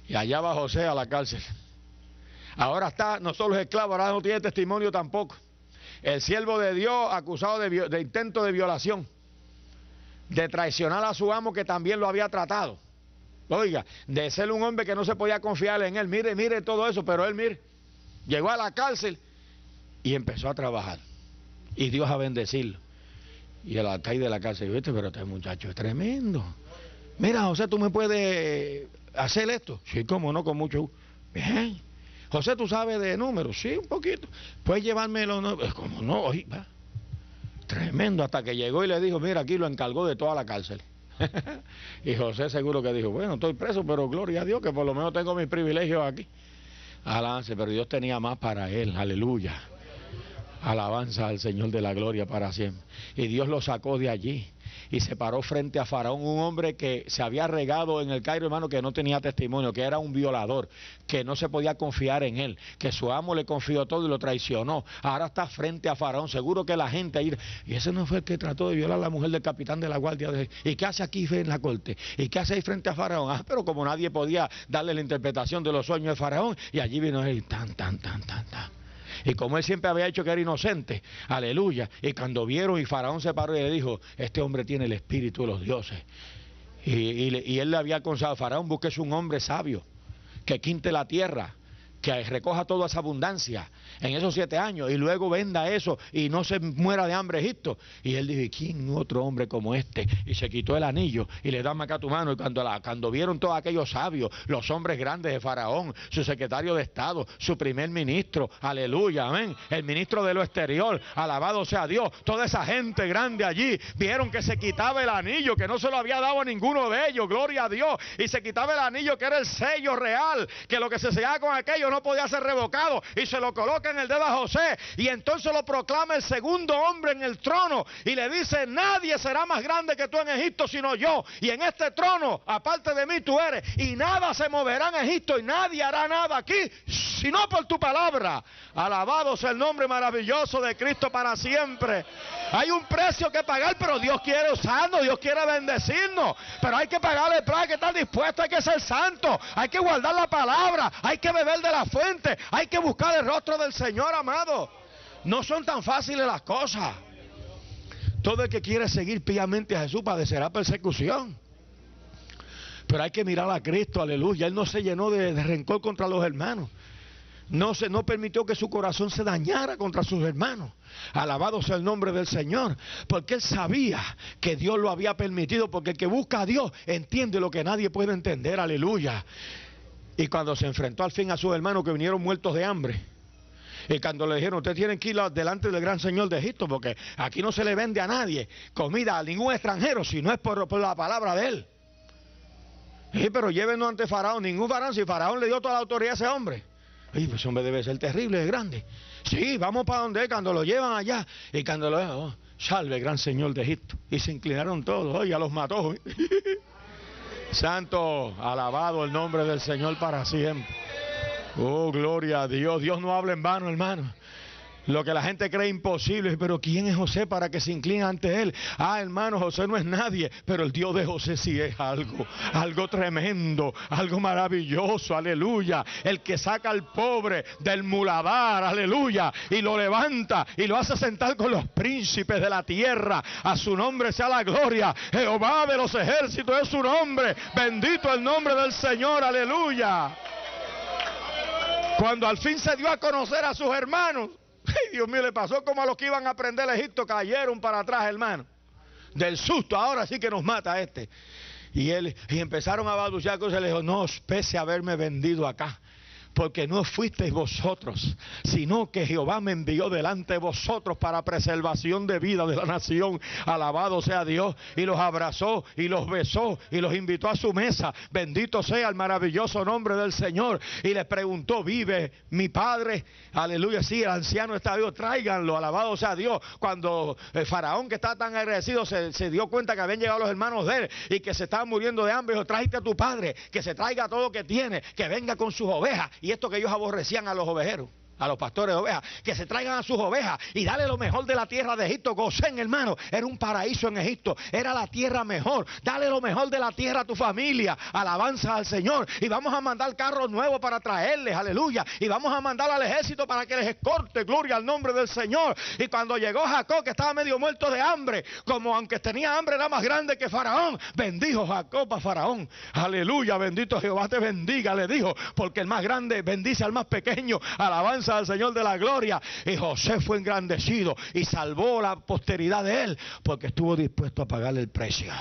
Y allá va José a la cárcel. Ahora está, no solo es esclavo, ahora no tiene testimonio tampoco. El siervo de Dios acusado de, de intento de violación, de traicionar a su amo que también lo había tratado. Oiga, de ser un hombre que no se podía confiar en él. Mire, mire todo eso, pero él, mire Llegó a la cárcel y empezó a trabajar. Y Dios a bendecirlo. Y el alcaide de la cárcel dijo, pero este muchacho es tremendo. Mira, José, ¿tú me puedes hacer esto? Sí, cómo no, con mucho Bien. José, ¿tú sabes de números? Sí, un poquito. ¿Puedes llevarme los números? ¿Cómo no? va. Tremendo, hasta que llegó y le dijo, mira, aquí lo encargó de toda la cárcel. y José seguro que dijo, bueno, estoy preso, pero gloria a Dios que por lo menos tengo mis privilegios aquí. Alance, pero Dios tenía más para él, aleluya. Alabanza al Señor de la gloria para siempre. Y Dios lo sacó de allí y se paró frente a Faraón, un hombre que se había regado en el Cairo, hermano, que no tenía testimonio, que era un violador, que no se podía confiar en él, que su amo le confió todo y lo traicionó. Ahora está frente a Faraón, seguro que la gente ahí, y ese no fue el que trató de violar a la mujer del capitán de la guardia. De, ¿Y qué hace aquí en la corte? ¿Y qué hace ahí frente a Faraón? Ah, pero como nadie podía darle la interpretación de los sueños de Faraón, y allí vino él, tan, tan, tan, tan, tan. Y como él siempre había dicho que era inocente, aleluya. Y cuando vieron y Faraón se paró y le dijo, este hombre tiene el espíritu de los dioses. Y, él le había aconsejado, Faraón, busques un hombre sabio, que quinte la tierra, que recoja toda esa abundancia en esos siete años y luego venda eso y no se muera de hambre Egipto. Y él dijo, ¿quién otro hombre como este? Y se quitó el anillo y le dame acá tu mano. Y cuando, cuando vieron todos aquellos sabios, los hombres grandes de Faraón, su secretario de Estado, su primer ministro, aleluya, amén, el ministro de lo exterior, alabado sea Dios, toda esa gente grande allí, vieron que se quitaba el anillo, que no se lo había dado a ninguno de ellos, gloria a Dios, y se quitaba el anillo que era el sello real, que lo que se sellaba con aquello no podía ser revocado, y se lo coloca en el dedo a José y entonces lo proclama el segundo hombre en el trono y le dice, nadie será más grande que tú en Egipto sino yo. Y en este trono, aparte de mí, tú eres. Y nada se moverá en Egipto y nadie hará nada aquí sino por tu palabra. Alabado sea el nombre maravilloso de Cristo para siempre. Hay un precio que pagar, pero Dios quiere usarnos, Dios quiere bendecirnos. Pero hay que pagar el hay que estar dispuesto, hay que ser santo, hay que guardar la palabra, hay que beber de la fuente, hay que buscar el rostro del Señor amado. No son tan fáciles las cosas. Todo el que quiere seguir piamente a Jesús padecerá persecución. Pero hay que mirar a Cristo, aleluya. Él no se llenó de, rencor contra los hermanos. No, se, no permitió que su corazón se dañara contra sus hermanos. Alabado sea el nombre del Señor. Porque él sabía que Dios lo había permitido. Porque el que busca a Dios entiende lo que nadie puede entender. Aleluya. Y cuando se enfrentó al fin a sus hermanos que vinieron muertos de hambre y cuando le dijeron, usted tiene que ir delante del gran señor de Egipto, porque aquí no se le vende a nadie comida a ningún extranjero, si no es por, la palabra de él. Sí, pero llévenos ante Faraón, ningún Faraón, si Faraón le dio toda la autoridad a ese hombre. Ay, pues hombre debe ser terrible, es grande. Sí, vamos para donde él, cuando lo llevan allá. Y cuando lo oh, salve, gran señor de Egipto. Y se inclinaron todos, oye, a los mató. Santo, alabado el nombre del Señor para siempre. Oh, gloria a Dios. Dios no habla en vano, hermano. Lo que la gente cree imposible, pero ¿quién es José para que se incline ante él? Ah, hermano, José no es nadie, pero el Dios de José sí es algo, algo tremendo, algo maravilloso, aleluya. El que saca al pobre del muladar, aleluya, y lo levanta y lo hace sentar con los príncipes de la tierra. A su nombre sea la gloria. Jehová de los ejércitos es su nombre. Bendito el nombre del Señor, aleluya. Cuando al fin se dio a conocer a sus hermanos, ay Dios mío, le pasó como a los que iban a aprender el Egipto, cayeron para atrás, hermano. Del susto, ahora sí que nos mata este. Y él, y empezaron a balbucear cosas, le dijo, no os pese haberme vendido acá porque no fuisteis vosotros, sino que Jehová me envió delante de vosotros para preservación de vida de la nación. Alabado sea Dios. Y los abrazó y los besó y los invitó a su mesa. Bendito sea el maravilloso nombre del Señor. Y les preguntó, ¿vive mi padre? Aleluya. Sí, el anciano está vivo. Tráiganlo. Alabado sea Dios. Cuando faraón que está tan agradecido se, dio cuenta que habían llegado los hermanos de él y que se estaban muriendo de hambre, dijo, tráete a tu padre, que se traiga todo lo que tiene, que venga con sus ovejas esto que ellos aborrecían a los ovejeros a los pastores de ovejas, que se traigan a sus ovejas y dale lo mejor de la tierra de Egipto. Gosén, hermano, era un paraíso en Egipto, era la tierra mejor. Dale lo mejor de la tierra a tu familia, alabanza al Señor. Y vamos a mandar carros nuevos para traerles, aleluya. Y vamos a mandar al ejército para que les escorte, gloria al nombre del Señor. Y cuando llegó Jacob, que estaba medio muerto de hambre, como aunque tenía hambre era más grande que Faraón, bendijo Jacob a Faraón. Aleluya, bendito Jehová te bendiga, le dijo, porque el más grande bendice al más pequeño. Alabanza al Señor de la gloria. Y José fue engrandecido y salvó la posteridad de él porque estuvo dispuesto a pagarle el precio.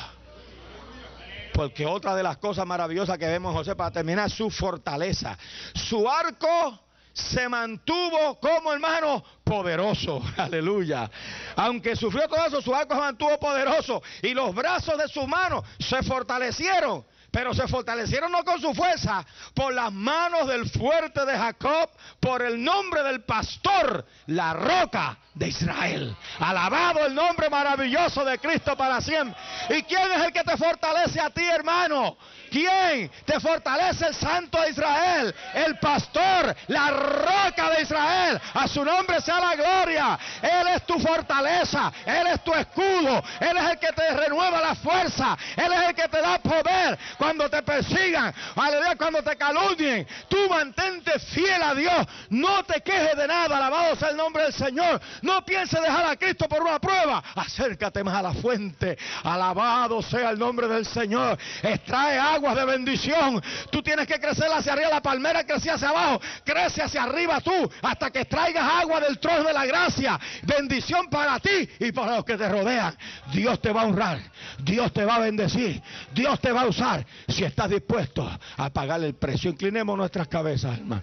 Porque otra de las cosas maravillosas que vemos José para terminar su fortaleza. Su arco se mantuvo como hermano poderoso. Aleluya. Aunque sufrió todo eso, su arco se mantuvo poderoso. Y los brazos de su mano se fortalecieron pero se fortalecieron no con su fuerza, por las manos del fuerte de Jacob, por el nombre del pastor, la roca de Israel. Alabado el nombre maravilloso de Cristo para siempre. ¿Y quién es el que te fortalece a ti, hermano? ¿Quién te fortalece el Santo de Israel? El pastor, la roca de Israel. A su nombre sea la gloria. Él es tu fortaleza. Él es tu escudo. Él es el que te renueva la fuerza. Él es el que te da poder cuando te persigan. Aleluya, cuando te calumnien. Tú mantente fiel a Dios. No te quejes de nada. Alabado sea el nombre del Señor. No pienses dejar a Cristo por una prueba. Acércate más a la fuente. Alabado sea el nombre del Señor. Extrae agua de bendición. Tú tienes que crecer hacia arriba, la palmera crece hacia abajo, crece hacia arriba tú, hasta que traigas agua del trono de la gracia. Bendición para ti y para los que te rodean. Dios te va a honrar, Dios te va a bendecir, Dios te va a usar si estás dispuesto a pagar el precio. Inclinemos nuestras cabezas, hermano.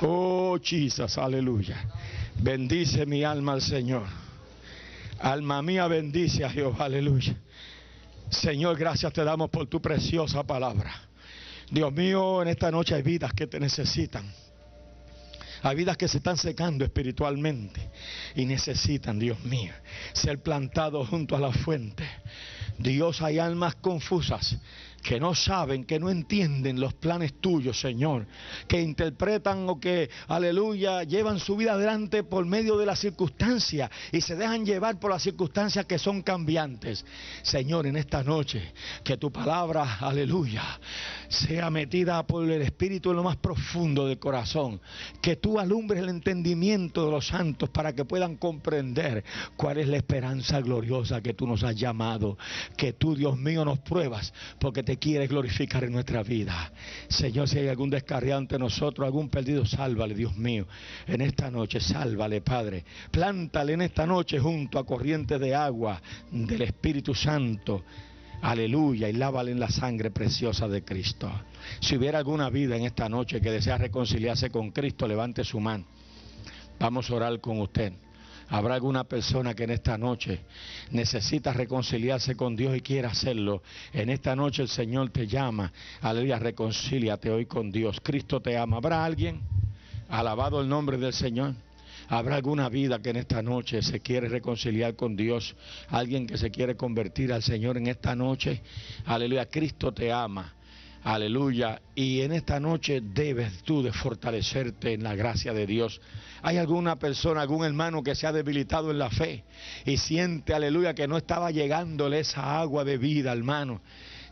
Oh, chisas, aleluya. Bendice mi alma al Señor. Alma mía, bendice a Jehová, aleluya. Señor, gracias te damos por tu preciosa palabra. Dios mío, en esta noche hay vidas que te necesitan. Hay vidas que se están secando espiritualmente y necesitan, Dios mío, ser plantados junto a la fuente. Dios, hay almas confusas que no saben, que no entienden los planes tuyos, Señor, que interpretan o que, aleluya, llevan su vida adelante por medio de las circunstancias y se dejan llevar por las circunstancias que son cambiantes. Señor, en esta noche, que tu palabra, aleluya, sea metida por el Espíritu en lo más profundo del corazón, que tú alumbres el entendimiento de los santos para que puedan comprender cuál es la esperanza gloriosa que tú nos has llamado, que tú, Dios mío, nos pruebas, porque te quieres glorificar en nuestra vida. Señor, si hay algún descarriado ante nosotros, algún perdido, sálvale, Dios mío. En esta noche, sálvale, Padre. Plántale en esta noche junto a corrientes de agua del Espíritu Santo. Aleluya, y lávale en la sangre preciosa de Cristo. Si hubiera alguna vida en esta noche que desea reconciliarse con Cristo, levante su mano. Vamos a orar con usted. Habrá alguna persona que en esta noche necesita reconciliarse con Dios y quiere hacerlo. En esta noche el Señor te llama. Aleluya, reconcíliate hoy con Dios. Cristo te ama. ¿Habrá alguien? Alabado el nombre del Señor. Habrá alguna vida que en esta noche se quiere reconciliar con Dios. Alguien que se quiere convertir al Señor en esta noche. Aleluya, Cristo te ama. Aleluya. Y en esta noche debes tú de fortalecerte en la gracia de Dios. Hay alguna persona, algún hermano que se ha debilitado en la fe y siente, aleluya, que no estaba llegándole esa agua de vida, hermano.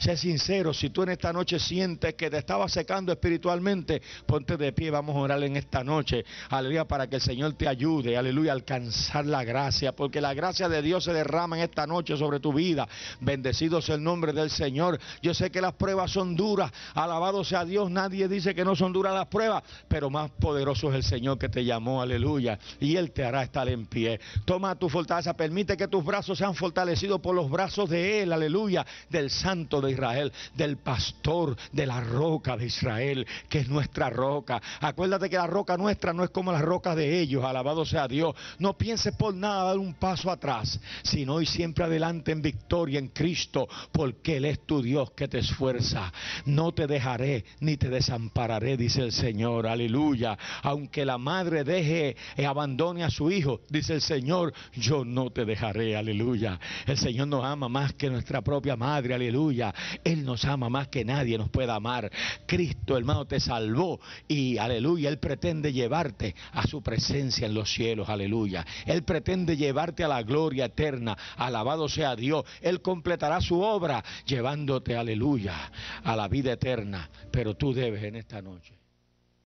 Sé sincero, si tú en esta noche sientes que te estaba secando espiritualmente, ponte de pie, vamos a orar en esta noche, aleluya, para que el Señor te ayude, aleluya, a alcanzar la gracia, porque la gracia de Dios se derrama en esta noche sobre tu vida. Bendecido sea el nombre del Señor. Yo sé que las pruebas son duras, alabado sea Dios, nadie dice que no son duras las pruebas, pero más poderoso es el Señor que te llamó, aleluya, y Él te hará estar en pie. Toma tu fortaleza, permite que tus brazos sean fortalecidos por los brazos de Él, aleluya, del Santo de Israel, del pastor de la roca de Israel, que es nuestra roca. Acuérdate que la roca nuestra no es como la roca de ellos, alabado sea Dios. No pienses por nada dar un paso atrás, sino y siempre adelante en victoria en Cristo, porque Él es tu Dios que te esfuerza. No te dejaré ni te desampararé, dice el Señor, aleluya. Aunque la madre deje y abandone a su hijo, dice el Señor, yo no te dejaré, aleluya. El Señor nos ama más que nuestra propia madre, aleluya. Él nos ama más que nadie nos pueda amar. Cristo, hermano, te salvó y aleluya, Él pretende llevarte a su presencia en los cielos, aleluya. Él pretende llevarte a la gloria eterna. Alabado sea Dios. Él completará su obra llevándote, aleluya, a la vida eterna. Pero tú debes en esta noche